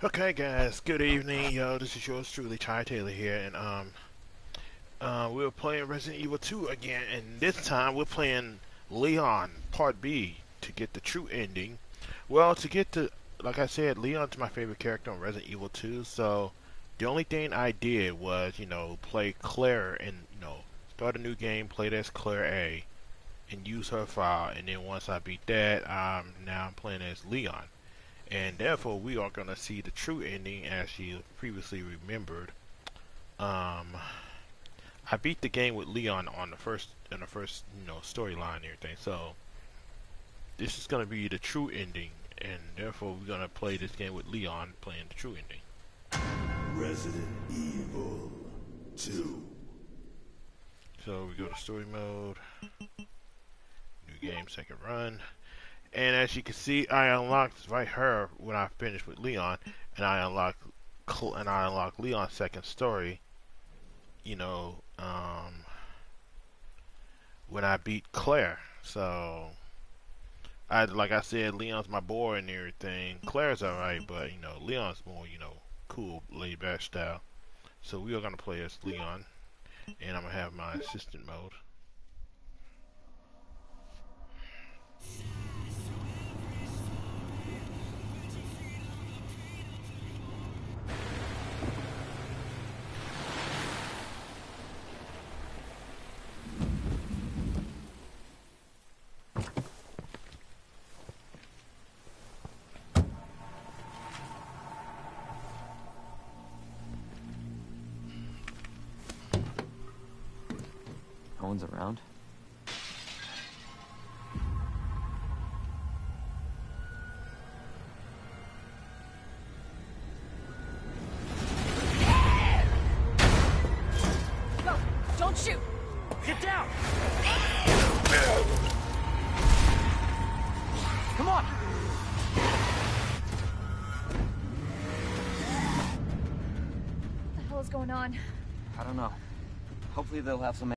Okay, guys. Good evening, yo. This is yours truly, Ty Taylor here, and um, uh, we're playing Resident Evil 2 again, and this time we're playing Leon Part B to get the true ending. Well, to get the, like I said, Leon's my favorite character on Resident Evil 2, so the only thing I did was, you know, play Claire and, you know, start a new game, play as Claire A, and use her file, and then once I beat that, um, now I'm playing as Leon and therefore we are going to see the true ending as you previously remembered. Um, I beat the game with Leon on the first in the first you know storyline and everything, so this is going to be the true ending, and therefore we're going to play this game with Leon playing the true ending. Resident Evil 2. So we go to story mode, new game, second run. And as you can see, I unlocked right her when I finished with Leon, and I unlocked and I unlocked Leon's second story. You know, um, when I beat Claire. So, I like I said, Leon's my boy and everything. Claire's alright, but you know, Leon's more you know cool, laid back style. So we are gonna play as Leon, and I'm gonna have my assistant mode. Don't shoot! Get down! Come on! What the hell is going on? I don't know. Hopefully they'll have some